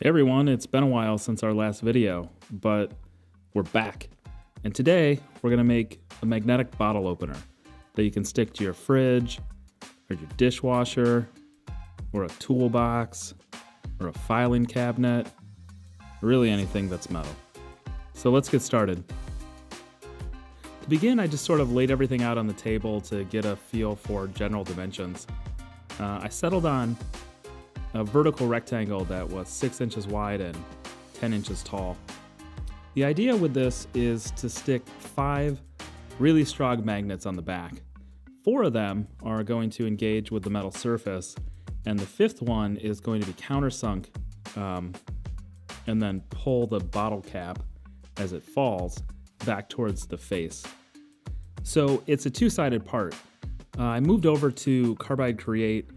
Hey everyone, it's been a while since our last video, but we're back. And today we're gonna make a magnetic bottle opener that you can stick to your fridge, or your dishwasher, or a toolbox, or a filing cabinet, really anything that's metal. So let's get started. To begin, I just sort of laid everything out on the table to get a feel for general dimensions. Uh, I settled on a vertical rectangle that was 6 inches wide and 10 inches tall. The idea with this is to stick five really strong magnets on the back. Four of them are going to engage with the metal surface, and the fifth one is going to be countersunk um, and then pull the bottle cap as it falls back towards the face. So it's a two sided part. Uh, I moved over to Carbide Create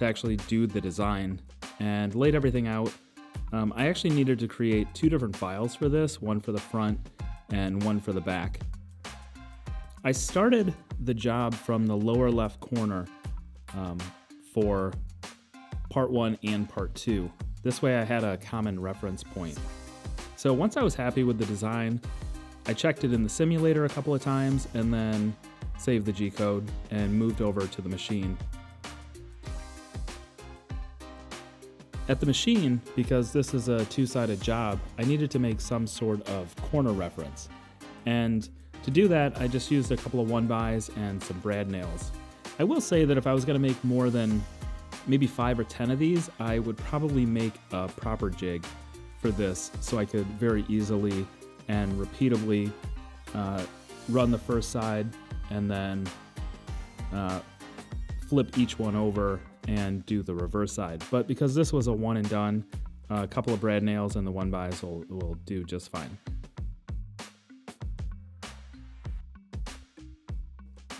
to actually do the design and laid everything out. Um, I actually needed to create two different files for this, one for the front and one for the back. I started the job from the lower left corner um, for part one and part two. This way I had a common reference point. So once I was happy with the design, I checked it in the simulator a couple of times and then saved the G code and moved over to the machine. At the machine, because this is a two-sided job, I needed to make some sort of corner reference. And to do that, I just used a couple of one-bys and some brad nails. I will say that if I was gonna make more than maybe five or 10 of these, I would probably make a proper jig for this so I could very easily and repeatably uh, run the first side and then uh, flip each one over and do the reverse side. But because this was a one and done, a couple of brad nails and the one bys will, will do just fine.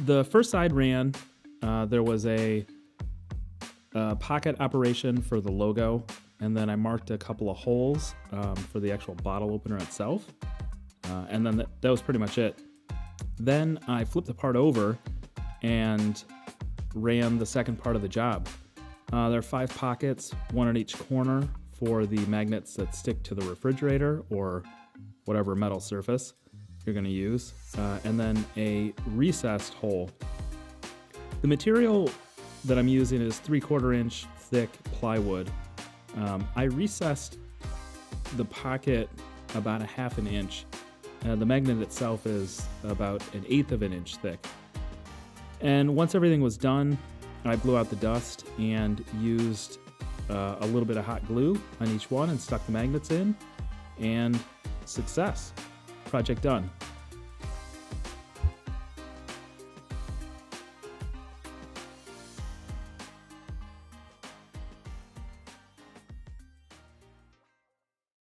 The first side ran, uh, there was a, a, pocket operation for the logo, and then I marked a couple of holes um, for the actual bottle opener itself. Uh, and then th that was pretty much it. Then I flipped the part over and ran the second part of the job. Uh, there are five pockets, one at each corner for the magnets that stick to the refrigerator or whatever metal surface you're going to use, uh, and then a recessed hole. The material that I'm using is three quarter inch thick plywood. Um, I recessed the pocket about a half an inch. Uh, the magnet itself is about an eighth of an inch thick. And once everything was done, I blew out the dust and used uh, a little bit of hot glue on each one and stuck the magnets in, and success. Project done.